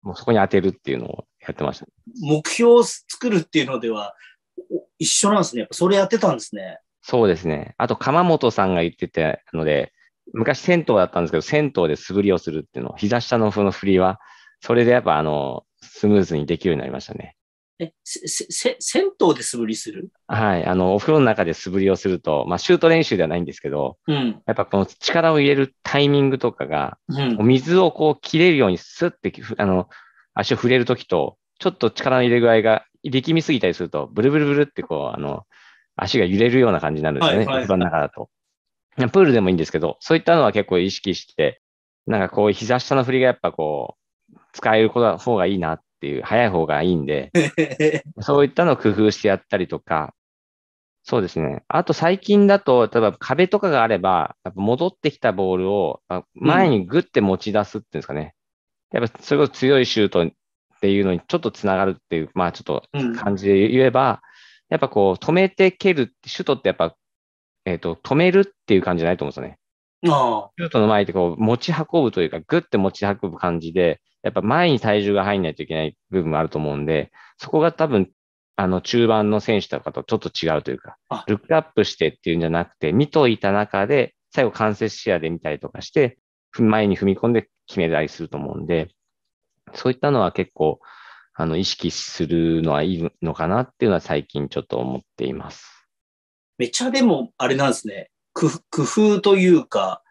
もうそこに当てるっていうのをやってました。目標を作るっていうのでは、お一緒なんですね。やっぱそれやってたんですね。そうですね。あと、鎌本さんが言ってたので、昔銭湯だったんですけど、銭湯で素振りをするっていうのを、膝下のその振りは、それでやっぱあの、スムーズにできるようになりましたね。え、せ、せ、せ銭湯で素振りする？はい。あの、お風呂の中で素振りをすると、まあ、シュート練習ではないんですけど、うん。やっぱこの力を入れるタイミングとかが、うん。水をこう切れるようにスッて、ふあの、足を触れるときと、ちょっと力の入れ具合が力みすぎたりすると、ブルブルブルってこう、あの、足が揺れるような感じになるんですよね。はいはの中だと。プールでもいいんですけど、そういったのは結構意識して、なんかこう、膝下の振りがやっぱこう、使える方がいいなっていう、早い方がいいんで、そういったのを工夫してやったりとか、そうですね。あと最近だと、例えば壁とかがあれば、やっぱ戻ってきたボールをあ前にグッて持ち出すっていうんですかね。やっぱそれこそ強いシュートっていうのにちょっとつながるっていう、まあちょっとうん感じで言えば、やっぱこう止めて蹴るシュートってやっぱ、えっ、と、止めるっていう感じじゃないと思うんですよね。あシュートの前ってこう持ち運ぶというか、グッて持ち運ぶ感じで、やっぱ前に体重が入んないといけない部分もあると思うんで、そこが多分、あの中盤の選手とかとちょっと違うというかあ、ルックアップしてっていうんじゃなくて、見といた中で、最後間接視野で見たりとかして、ふ前に踏み込んで決めたりすると思うんで、そういったのは結構、あの、意識するのはいいのかなっていうのは最近ちょっと思っています。めちゃでも、あれなんですね。工夫というか、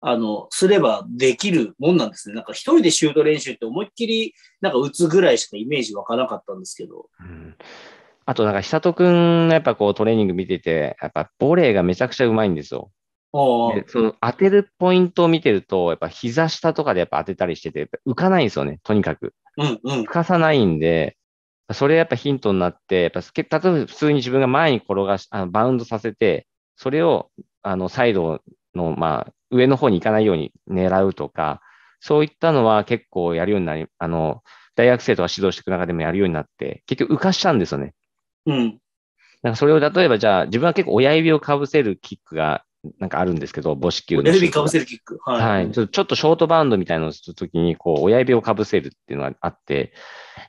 あの、すればできるもんなんですね。なんか一人でシュート練習って思いっきり、なんか打つぐらいしかイメージ湧かなかったんですけど。うんあとなんか久人くんのやっぱこうトレーニング見てて、やっぱボレーがめちゃくちゃうまいんですよ。でその当てるポイントを見てると、やっぱ膝下とかでやっぱ当てたりしてて、浮かないんですよね、とにかく。うんうん浮。かさないんで、それやっぱヒントになって、やっぱけ例えば普通に自分が前に転がし、あのバウンドさせて、それをあのサイドの、まあ、上の方に行かないように狙うとか、そういったのは結構やるようになり、あの、大学生とか指導していく中でもやるようになって、結局浮かしちゃうんですよね。うん。なんかそれを例えばじゃあ、自分は結構親指をかぶせるキックがなんかあるんですけど、母子球の親指かぶせるキック。はい。はい。ちょっとショートバウンドみたいなのをするときに、こう、親指をかぶせるっていうのがあって、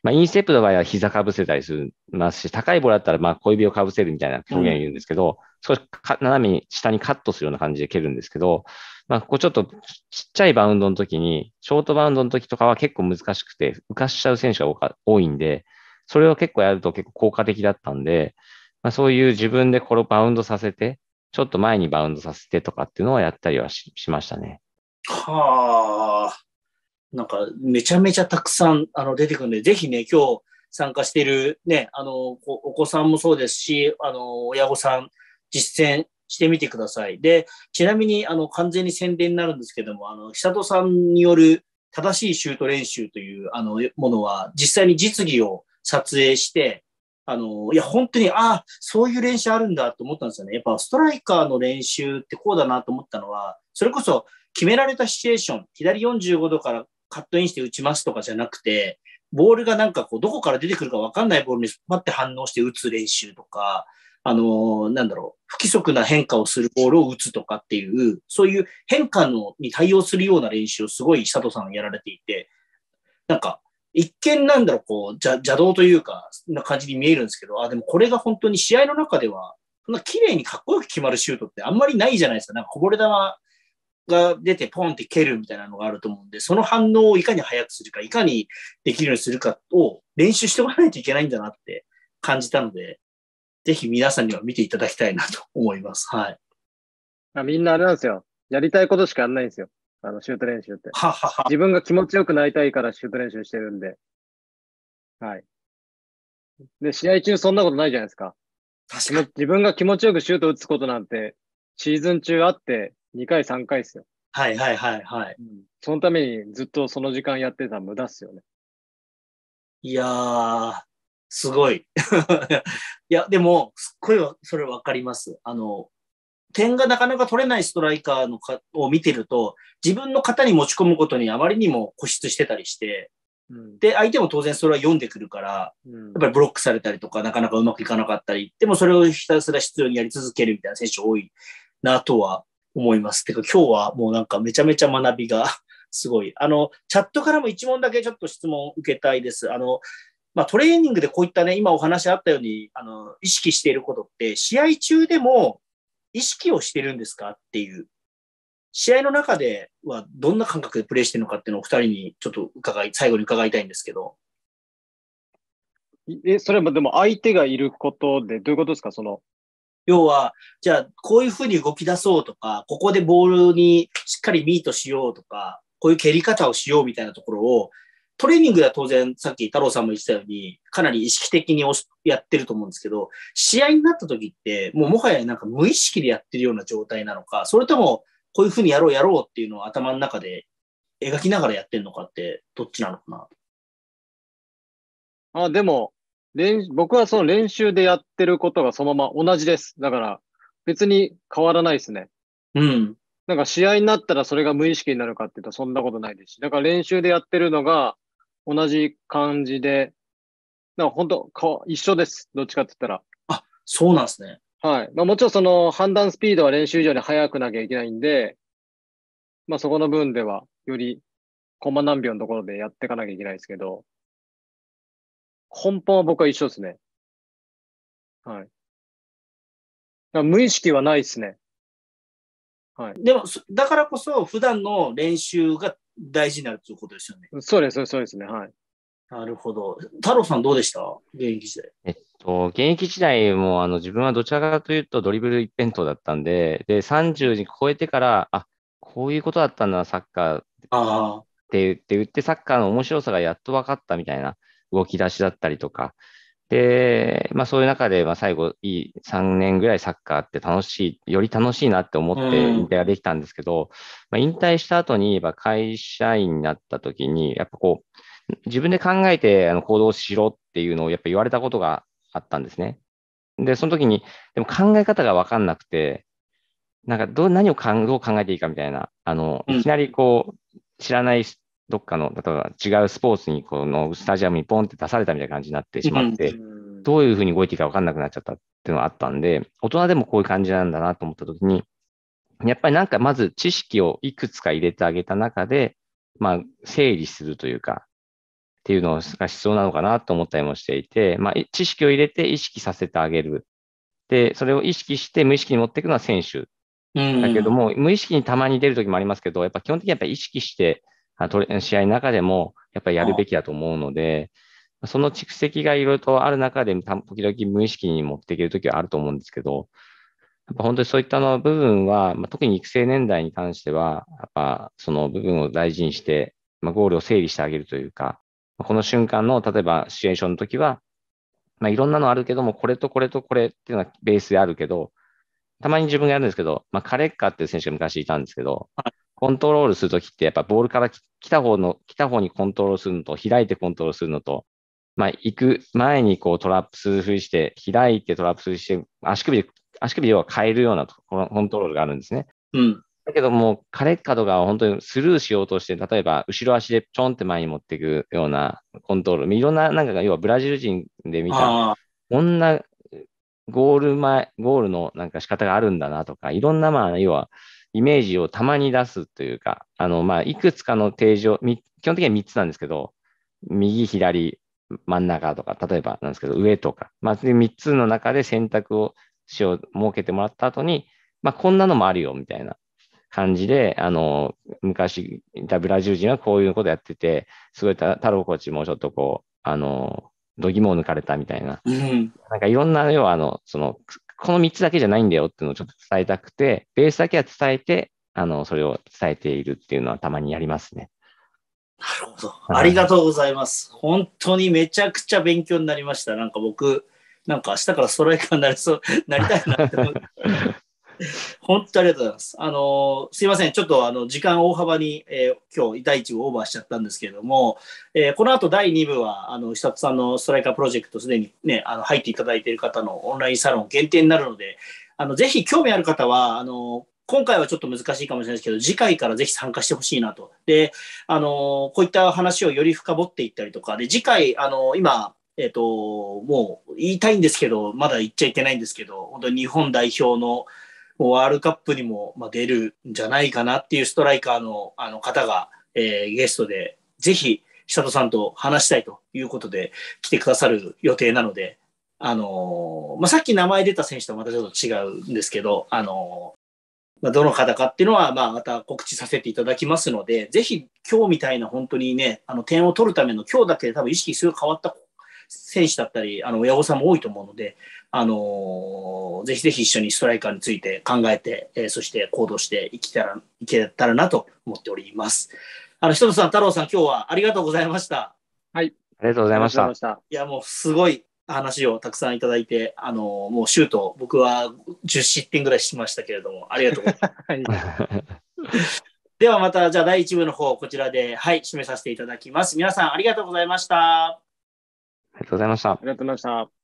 まあ、インステップの場合は膝かぶせたりするますし、高いボールだったら、まあ、小指をかぶせるみたいな表現を言うんですけど、少し斜めに下にカットするような感じで蹴るんですけど、まあ、ここちょっとちっちゃいバウンドの時に、ショートバウンドの時とかは結構難しくて、浮かしちゃう選手が多いんで、それを結構やると結構効果的だったんで、まあ、そういう自分でこれをバウンドさせて、ちょっと前にバウンドさせてとかっていうのはやったりはしましたね。はあ。なんか、めちゃめちゃたくさん、あの、出てくるんで、ぜひね、今日参加しているね、あの、お子さんもそうですし、あの、親御さん、実践してみてください。で、ちなみに、あの、完全に宣伝になるんですけども、あの、久戸さんによる正しいシュート練習という、あの、ものは、実際に実技を撮影して、あの、いや、本当に、ああ、そういう練習あるんだと思ったんですよね。やっぱ、ストライカーの練習ってこうだなと思ったのは、それこそ、決められたシチュエーション、左45度からカットインして打ちますとかじゃなくて、ボールがなんかこう、どこから出てくるかわかんないボールにパッて反応して打つ練習とか、あの、なんだろう、不規則な変化をするボールを打つとかっていう、そういう変化のに対応するような練習をすごい佐藤さんやられていて、なんか、一見なんだろう、こう、邪邪道というか、な感じに見えるんですけど、あ、でもこれが本当に試合の中では、そんな綺麗にかっこよく決まるシュートってあんまりないじゃないですか。なんかこぼれ球が出てポンって蹴るみたいなのがあると思うんで、その反応をいかに早くするか、いかにできるようにするかを練習しておかないといけないんだなって感じたので、ぜひ皆さんには見ていただきたいなと思います。はい。あみんなあれなんですよ。やりたいことしかやんないんですよ。あの、シュート練習って。ははは。自分が気持ちよくなりたいからシュート練習してるんで。はい。で、試合中そんなことないじゃないですか。確かに。自分が気持ちよくシュート打つことなんて、シーズン中あって2回3回ですよ。はいはいはいはい。そのためにずっとその時間やってたら無駄っすよね。いやー、すごい。いや、でも、すっごいそれわかります。あの、点がなかなか取れないストライカーのかを見てると、自分の型に持ち込むことにあまりにも固執してたりして、うん。で、相手も当然それは読んでくるから、うんやっぱりブロックされたりとか、なかなかうまくいかなかったり、でもそれをひたすら必要にやり続けるみたいな選手多いなとは思います。てか今日はもうなんかめちゃめちゃ学びが すごい。あの、チャットからも一問だけちょっと質問受けたいです。あの、まあ、トレーニングでこういったね、今お話あったように、あの、意識していることって、試合中でも意識をしてるんですかっていう。試合の中ではどんな感覚でプレーしてるのかっていうのをお二人にちょっと伺い、最後に伺いたいんですけど。え、それもでも相手がいることで、どういうことですか？その、要は、じゃあ、こういうふうに動き出そうとか、ここでボールにしっかりミートしようとか、こういう蹴り方をしようみたいなところを、トレーニングでは当然、さっき太郎さんも言ってたように、かなり意識的にやってると思うんですけど、試合になった時って、もうもはやなんか無意識でやってるような状態なのか、それとも、こういうふうにやろうやろうっていうのを頭の中で描きながらやってるのかって、どっちなのかな？あ、でも、練、僕はその練習でやってることがそのまま同じです。だから、別に変わらないですね。うん。なんか試合になったらそれが無意識になるかっていうとそんなことないですし。だから練習でやってるのが同じ感じで、なんか本当か一緒です。どっちかって言ったら。あ、そうなんですね。はい。まあもちろんその判断スピードは練習以上に速くなきゃいけないんで、まあそこの分ではよりコンマ何秒のところでやっていかなきゃいけないですけど、根本は僕は一緒ですね。はい。無意識はないですね。でも、そだからこそ、普段の練習が大事になるということですよね。そうです、そうですね。はい。なるほど。太郎さんどうでした？現役時代。えっと、現役時代も、あの、自分はどちらかというとドリブル一辺倒だったんで、で、30に超えてから、あ、こういうことだったんだな、サッカーっああ。て言って、言ってサッカーの面白さがやっと分かったみたいな動き出しだったりとか。で、まあそういう中で、まあ最後、いい3年ぐらいサッカーって楽しい、より楽しいなって思ってうん引退ができたんですけど、まあ引退した後に、まあ会社員になった時に、やっぱこう、自分で考えてあの行動しろっていうのをやっぱ言われたことがあったんですね。で、その時に、でも考え方が分かんなくて、なんかどう、何をかんどう考えていいかみたいな、あの、うんいきなりこう、知らないどっかの、例えば違うスポーツに、このスタジアムにポンって出されたみたいな感じになってしまって、うんどういうふうに動いていいか分かんなくなっちゃったっていうのがあったんで、大人でもこういう感じなんだなと思った時に、やっぱりなんかまず知識をいくつか入れてあげた中で、まあ、整理するというか、っていうのが必要なのかなと思ったりもしていて、まあ、い知識を入れて意識させてあげる。で、それを意識して無意識に持っていくのは選手うん。だけども、無意識にたまに出るときもありますけど、やっぱ基本的にやっぱり意識して、試合の中でもやっぱりやるべきだと思うので、その蓄積がいろいろとある中で、た時々無意識に持っていけるときはあると思うんですけど、やっぱ本当にそういったの部分は、まあ、特に育成年代に関しては、やっぱその部分を大事にして、まあ、ゴールを整理してあげるというか、まあこの瞬間の、例えばシチュエーションの時は、まあ、いろんなのあるけども、これとこれとこれっていうのがベースであるけど、たまに自分がやるんですけど、まあ、カレッカっていう選手が昔いたんですけど、コントロールするときって、やっぱボールからき来た方の、来た方にコントロールするのと、開いてコントロールするのと、まあ、行く前にこうトラップするふりして、開いてトラップするして、足首で、足首では変えるようなところコントロールがあるんですね。うん。だけども、カレッカとかは本当にスルーしようとして、例えば後ろ足でちょんって前に持っていくようなコントロール、いろんな、なんか要はブラジル人で見た。こんなゴール前、ゴールのなんか仕方があるんだなとか、いろんな、まあ、要は、イメージをたまに出すというか、あの、まあ、いくつかの定常、み基本的には3つなんですけど、右、左、真ん中とか、例えばなんですけど、上とか、まあ、で3つの中で選択をしよう、設けてもらった後に、まあ、こんなのもあるよ、みたいな感じで、あの、昔いたブラジル人はこういうことやってて、すごいた太郎コーチもちょっとこう、あの、度肝を抜かれたみたいな、うん。なんかいろんな、要はあの、その、この3つだけじゃないんだよっていうのをちょっと伝えたくて、ベースだけは伝えて、あの、それを伝えているっていうのはたまにやりますね。なるほど。いありがとうございます。本当にめちゃくちゃ勉強になりました。なんか僕、なんか明日からストライカーになりそう、なりたいなって思う。本当ありがとうございます。あのすいません。ちょっとあの、時間大幅に、えー今日、第1部オーバーしちゃったんですけれども、えーこの後第2部は、あの、久津さんのストライカープロジェクト、すでにね、あの、入っていただいている方のオンラインサロン限定になるので、あの、ぜひ興味ある方は、あの、今回はちょっと難しいかもしれないですけど、次回からぜひ参加してほしいなと。で、あの、こういった話をより深掘っていったりとか、で、次回、あの、今、えっ、と、もう言いたいんですけど、まだ言っちゃいけないんですけど、本当に日本代表のワールドカップにも出るんじゃないかなっていうストライカーのあの方が、えーゲストで、ぜひ、久戸さんと話したいということで来てくださる予定なので、あのーまあ、さっき名前出た選手とはまたちょっと違うんですけど、あのーまあ、どの方かっていうのは、まあ、また告知させていただきますので、ぜひ今日みたいな本当にね、あの点を取るための今日だけで多分意識する変わった選手だったり、あの親御さんも多いと思うので、あのーぜひぜひ一緒にストライカーについて考えて、えーそして行動していけたらいけたらなと思っております。あの、ひととさん、太郎さん、今日はありがとうございました。ありがとうございましたいや、もうすごい話をたくさんいただいて、あのーもうシュート、僕は10失点ぐらいしましたけれども、ありがとうございます。ではまた、じゃあ第1部の方、こちらで、はい、締めさせていただきます。皆さん、ありがとうございました。ありがとうございましたあ。りがとうございました。